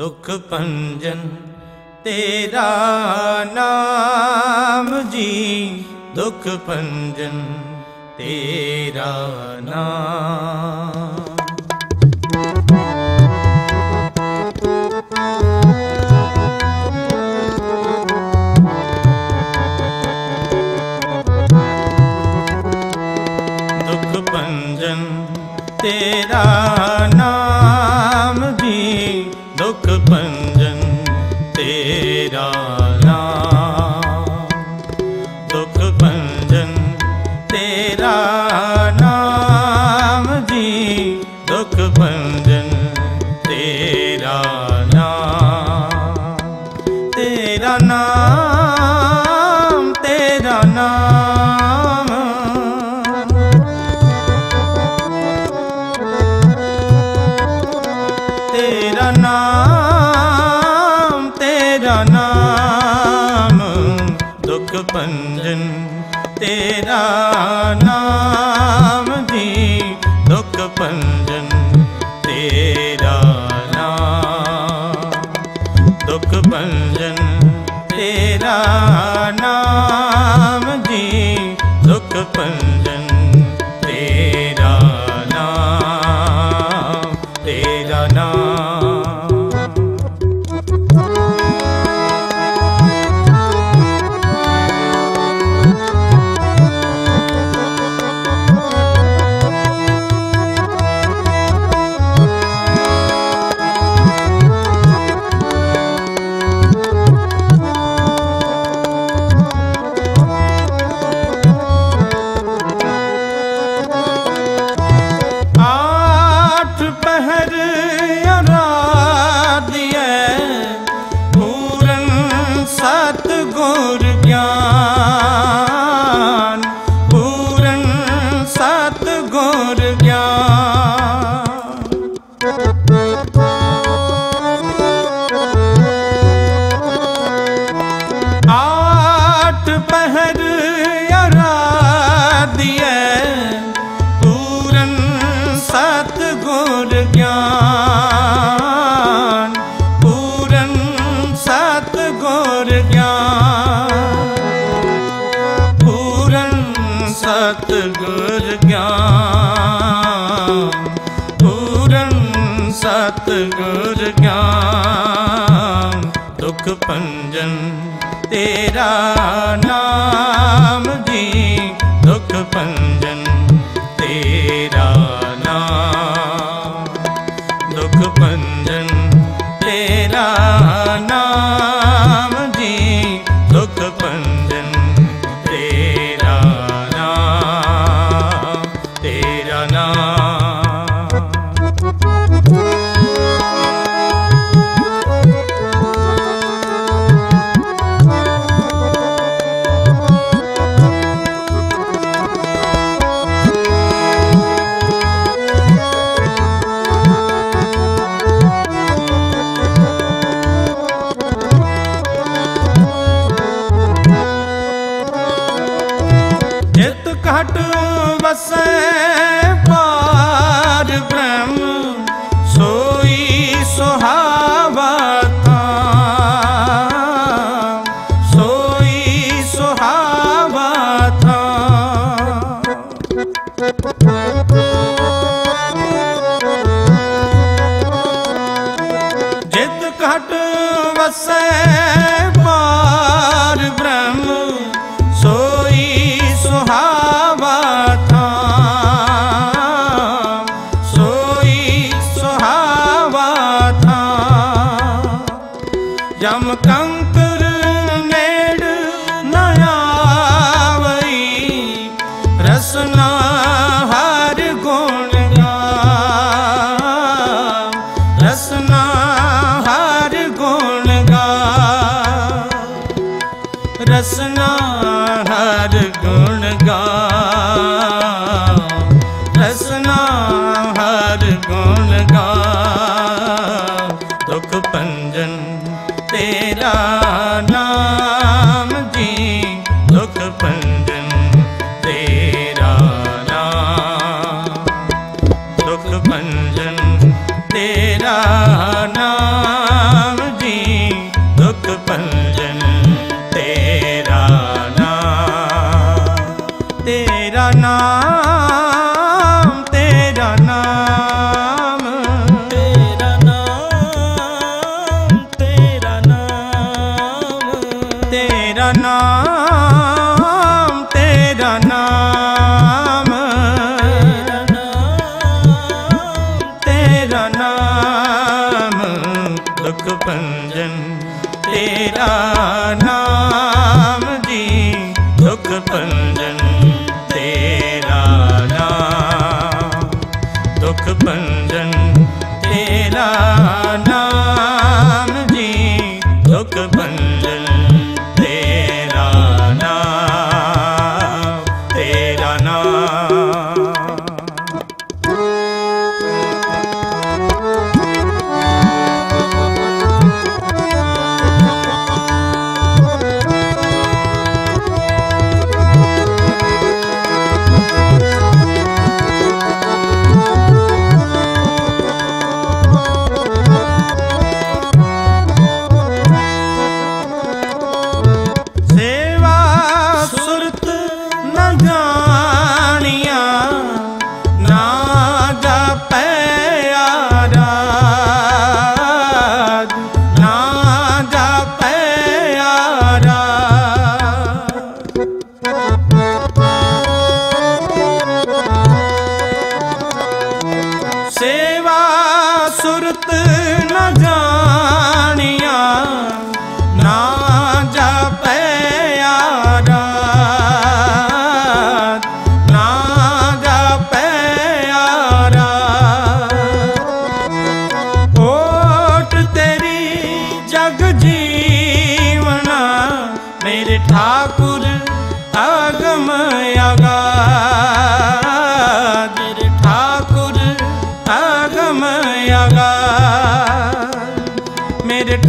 ਦੁਖ ਭੰਜਨ ਤੇਰਾ ਨਾਮ ਜੀ। ਦੁਖ ਭੰਜਨ ਤੇਰਾ ਨਾਮ। ਦੁਖ ਭੰਜਨ ਤੇਰਾ ਤੇਰਾ ਨਾਮ ਤੇਰਾ ਨਾਮ। ਤੇਰਾ ਨਾਮ ਤੇਰਾ ਨਾਮ। ਦੁਖ ਭੰਜਨ ਤੇਰਾ ਦੁਖ ਭੰਜਨ ਤੇਰਾ ਨਾਮ ਜੀ ਦੁਖ ਭੰਜਨ। ਜਿਤ ਘਟ ਵਸੈ ਪਾਰ ਬ੍ਰਹਮ, ਸੋਈ ਸੁਹਾਵਾ ਥਾਮ ਸੋਈ ਸੁਹਾਵਾ ਥਾਮ ਜਿਤ ਘਟ ਵਸੈ ਪਾਰ ਹਰ ਗੁਣ ਗਾਮ ਰਸਨਾ ਹਰ ਗੁਣ ਗਾਮ ਰਸਨਾ ਹਰ ਗੁਣ ਗਾਮ ਰਸਨਾ ਹਰ ਗੁਣ ਗਾਮ ਦੁਖ ਭੰਜਨ ਤੇਰਾ ਨਾਮ। 嗯。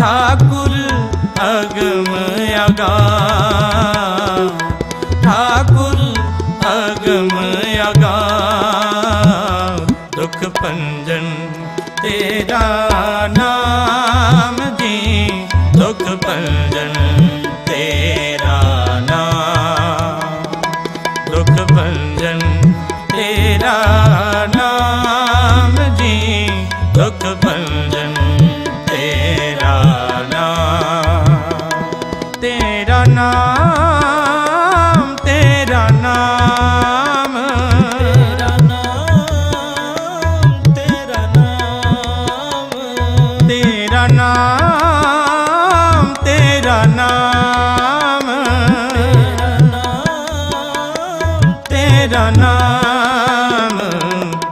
ठाकुर अगम अगा ठाकुर अगम अगा दुख पंजन तेरा नाम जी दुख पंजन तेरा नाम दुख पंजन तेरा नाम ਤੇਰਾ ਨਾਮ ਤੇਰਾ ਨਾਮ,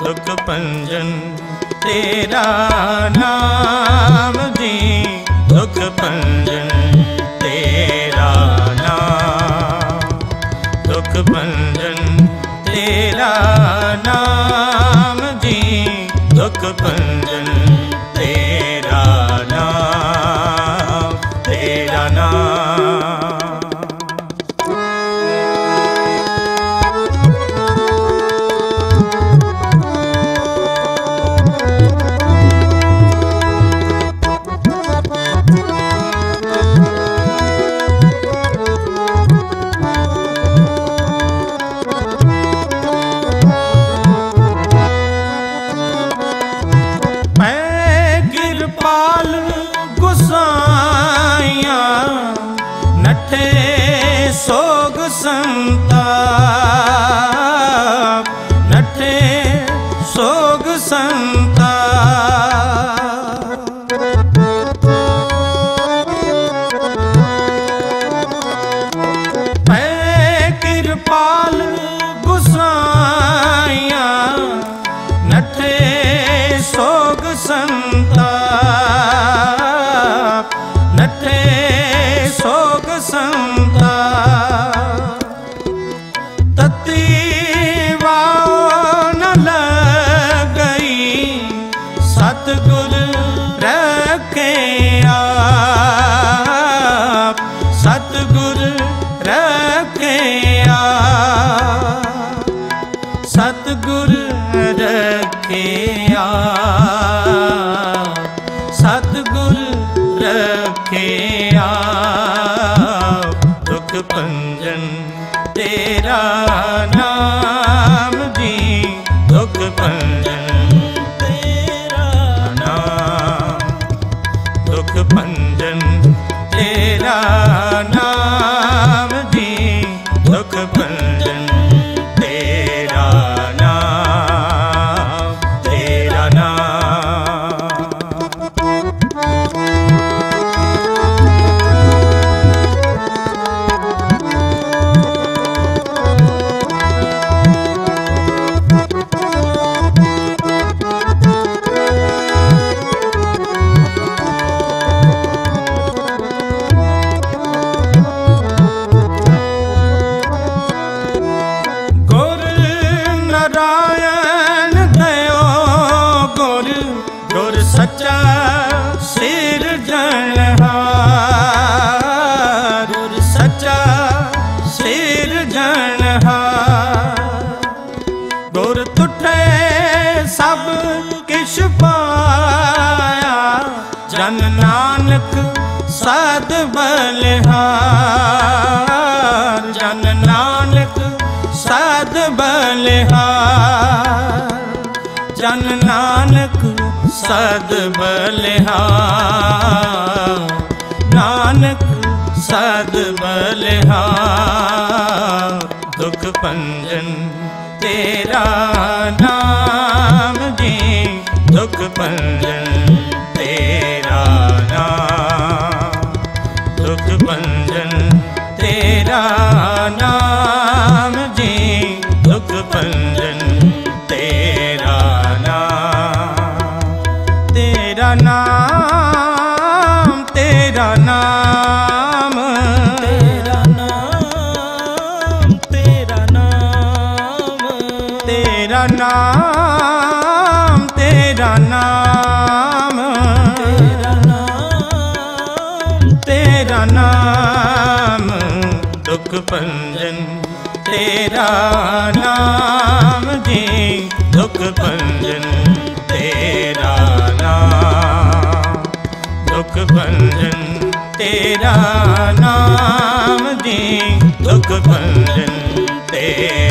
ਦੁਖ ਪੰਜਨ ਤੇਰਾ ਨਾਮ ਜੀ, ਦੁਖ ਪੰਜਨ ਤੇਰਾ ਨਾਮ, ਦੁਖ ਪੰਜਨ ਤੇਰਾ ਨਾਮ ਜੀ, ਦੁਖ ਪੰਜਨ ਨਾਮ ਦੁਖ ਭੰਜਨ ਤੇਰਾ ਨਾਮ ਜੀ ਦੁਖ ਭੰਜਨ ਜਨ ਨਾਨਕ ਸਦ ਬਲਿਹਾਰ। ਜਨ ਨਾਨਕ ਸਦ ਬਲਿਹਾਰ। ਜਨ ਨਾਨਕ ਸਦ ਬਲਿਹਾਰ। ਨਾਨਕ ਸਦ ਬਲਿਹਾਰ। ਦੁਖ ਪੰਜਨ ਤੇਰਾ ਨਾਮ ਜੀ। ਦੁਖ ਪੰਜਨ ਦੁਖ ਭੰਜਨ, ਤੇਰਾ ਨਾਮ ਜੀ, ਦੁਖ ਭੰਜਨ, ਤੇਰਾ ਨਾਮ। ਦੁਖ ਭੰਜਨ, ਤੇਰਾ ਨਾਮ ਜੀ, ਦੁਖ ਭੰਜਨ, ਤੇਰਾ